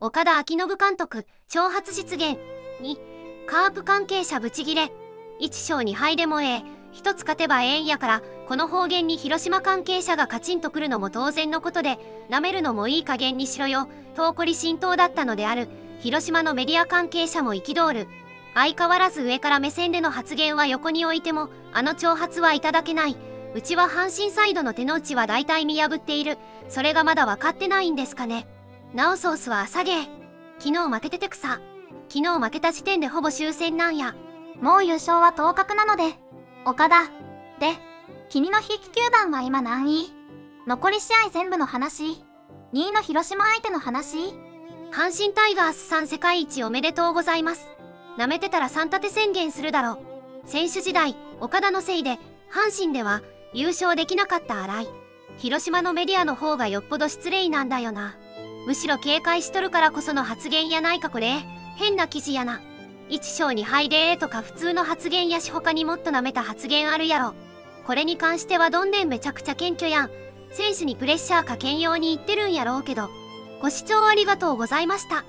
岡田昭信監督、挑発失言。2、カープ関係者ブチギレ。1勝2敗でもええ。一つ勝てばええんやから、この方言に広島関係者がカチンとくるのも当然のことで、舐めるのもいい加減にしろよ。遠こり浸透だったのである。広島のメディア関係者も憤る。相変わらず上から目線での発言は横に置いても、あの挑発はいただけない。うちは阪神サイドの手の内は大体見破っている。それがまだ分かってないんですかね。ナオソースは朝芸。昨日負けてて草。昨日負けた時点でほぼ終戦なんや。もう優勝は当確なので。岡田。で、君の筆記球団は今何位？残り試合全部の話。2位の広島相手の話。阪神タイガースさん世界一おめでとうございます。舐めてたら3立て宣言するだろう。選手時代、岡田のせいで、阪神では優勝できなかった新井。広島のメディアの方がよっぽど失礼なんだよな。むしろ警戒しとるからこその発言やないかこれ。変な記事やな。1章2敗でええとか普通の発言やし他にもっと舐めた発言あるやろ。これに関してはどんねんめちゃくちゃ謙虚やん。選手にプレッシャーかけんように言ってるんやろうけど。ご視聴ありがとうございました。